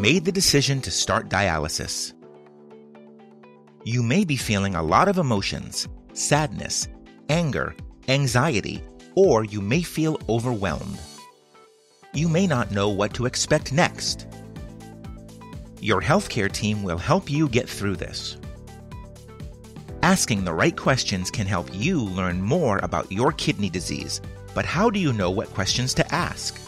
made the decision to start dialysis. You may be feeling a lot of emotions sadness, anger, anxiety, or you may feel overwhelmed. You may not know what to expect next. Your healthcare team will help you get through this. Asking the right questions can help you learn more about your kidney disease, but how do you know what questions to ask?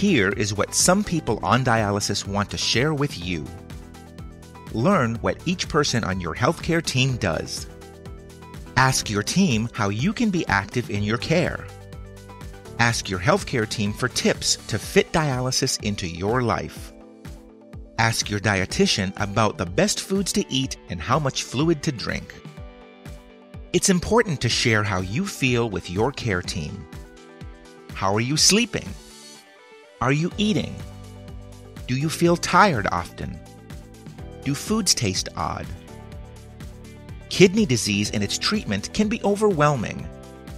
Here is what some people on dialysis want to share with you. Learn what each person on your healthcare team does. Ask your team how you can be active in your care. Ask your healthcare team for tips to fit dialysis into your life. Ask your dietitian about the best foods to eat and how much fluid to drink. It's important to share how you feel with your care team. How are you sleeping? Are you eating? Do you feel tired often? Do foods taste odd? Kidney disease and its treatment can be overwhelming.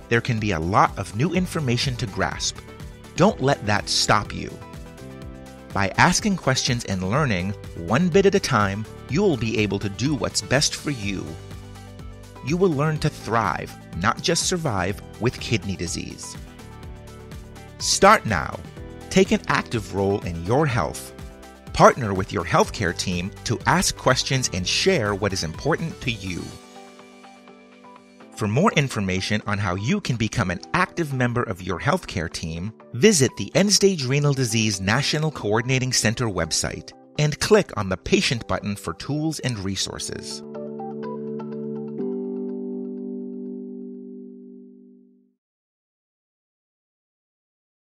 There can be a lot of new information to grasp. Don't let that stop you. By asking questions and learning one bit at a time, you'll be able to do what's best for you. You will learn to thrive, not just survive, with kidney disease. Start now Take an active role in your health. Partner with your healthcare team to ask questions and share what is important to you. For more information on how you can become an active member of your healthcare team, visit the End Stage Renal Disease National Coordinating Center website and click on the Patient button for tools and resources.